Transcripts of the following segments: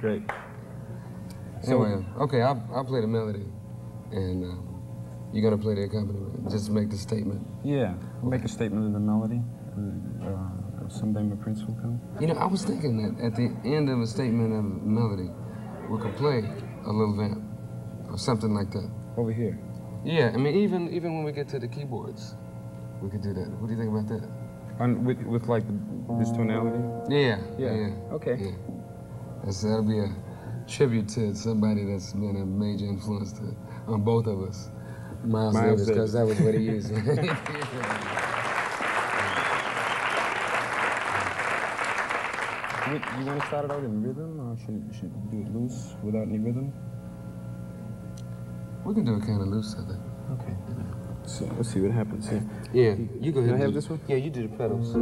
Great. Anyway, okay, I'll, I'll play the melody, and um, you're gonna play the accompaniment. Just make the statement. Yeah, make a statement of the melody. Uh, someday my prince will come. You know, I was thinking that at the end of a statement of melody, we could play a little vamp or something like that. Over here. Yeah, I mean, even even when we get to the keyboards, we could do that. What do you think about that? On, with, with like this tonality? Yeah. Yeah. yeah okay. Yeah. That'll be a tribute to somebody that's been a major influence to, on both of us. Miles, Miles Davis, because that was what he used. You, you want to start it out in rhythm, or should, should do it loose without any rhythm? we can do it kind of loose, I think. Okay. So let's see what happens here. Yeah, you go ahead. Can I have this one? Yeah, you do the pedals.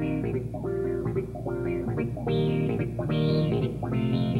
Thank you.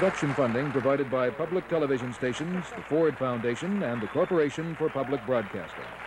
Production funding provided by public television stations, the Ford Foundation, and the Corporation for Public Broadcasting.